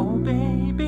Oh baby,